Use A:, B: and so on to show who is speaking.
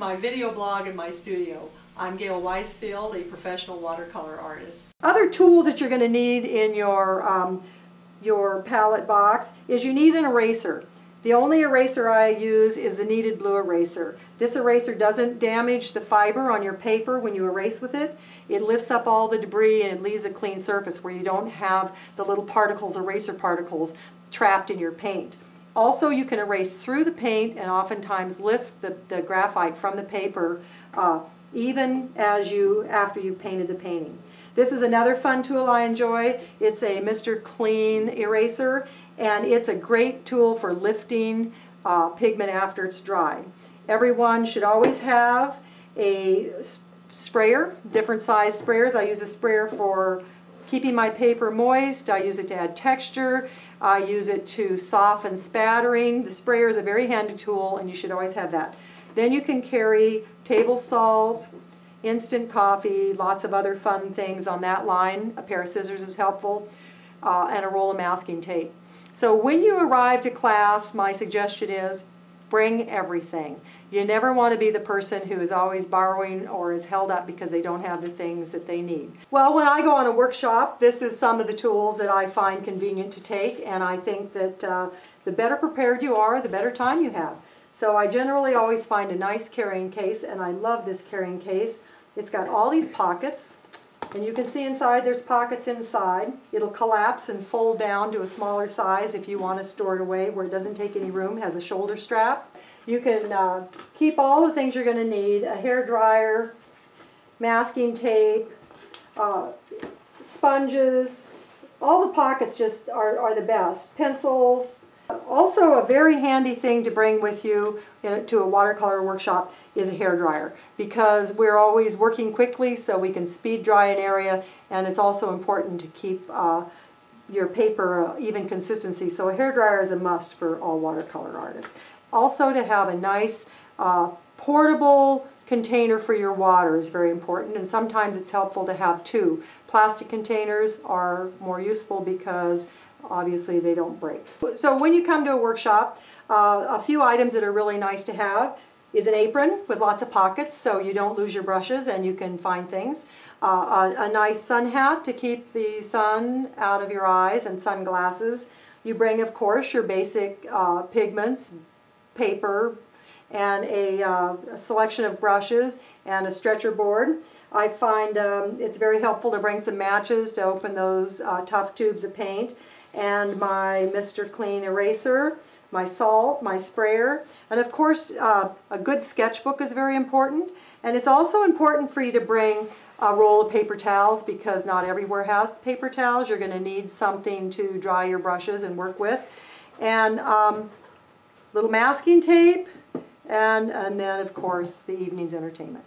A: my video blog in my studio. I'm Gayle Weisfield, a professional watercolor artist.
B: Other tools that you're going to need in your, um, your palette box is you need an eraser. The only eraser I use is the kneaded blue eraser. This eraser doesn't damage the fiber on your paper when you erase with it. It lifts up all the debris and it leaves a clean surface where you don't have the little particles, eraser particles, trapped in your paint. Also, you can erase through the paint and oftentimes lift the, the graphite from the paper uh, even as you, after you've painted the painting. This is another fun tool I enjoy. It's a Mr. Clean eraser and it's a great tool for lifting uh, pigment after it's dry. Everyone should always have a sprayer, different size sprayers. I use a sprayer for keeping my paper moist. I use it to add texture. I use it to soften spattering. The sprayer is a very handy tool and you should always have that. Then you can carry table salt, instant coffee, lots of other fun things on that line. A pair of scissors is helpful, uh, and a roll of masking tape. So when you arrive to class, my suggestion is bring everything. You never want to be the person who is always borrowing or is held up because they don't have the things that they need. Well, when I go on a workshop, this is some of the tools that I find convenient to take, and I think that uh, the better prepared you are, the better time you have. So I generally always find a nice carrying case, and I love this carrying case. It's got all these pockets, and you can see inside there's pockets inside. It'll collapse and fold down to a smaller size if you want to store it away where it doesn't take any room. Has a shoulder strap. You can uh, keep all the things you're going to need, a hair dryer, masking tape, uh, sponges, all the pockets just are, are the best. Pencils, also, a very handy thing to bring with you to a watercolor workshop is a hair dryer because we're always working quickly so we can speed dry an area and it's also important to keep uh, your paper uh, even consistency. So a hair dryer is a must for all watercolor artists. Also to have a nice uh, portable container for your water is very important and sometimes it's helpful to have two. Plastic containers are more useful because obviously they don't break. So when you come to a workshop, uh, a few items that are really nice to have is an apron with lots of pockets so you don't lose your brushes and you can find things. Uh, a, a, nice sun hat to keep the sun out of your eyes and sunglasses. You bring, of course, your basic uh, pigments, paper, and a, uh, a, selection of brushes and a stretcher board. I find um, it's very helpful to bring some matches to open those uh, tough tubes of paint and my Mr. Clean eraser, my salt, my sprayer, and of course uh, a good sketchbook is very important. And it's also important for you to bring a roll of paper towels because not everywhere has paper towels. You're going to need something to dry your brushes and work with. And um, little masking tape, and, and then of course the evening's entertainment.